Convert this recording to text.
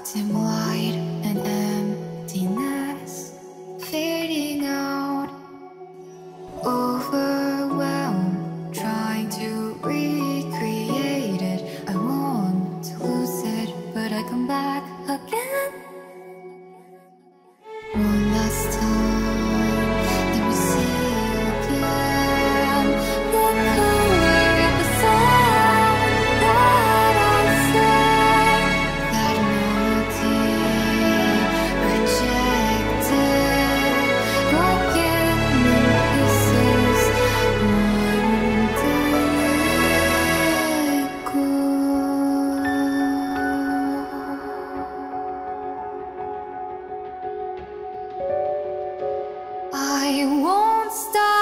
Locked light wide and emptiness, fading I won't stop.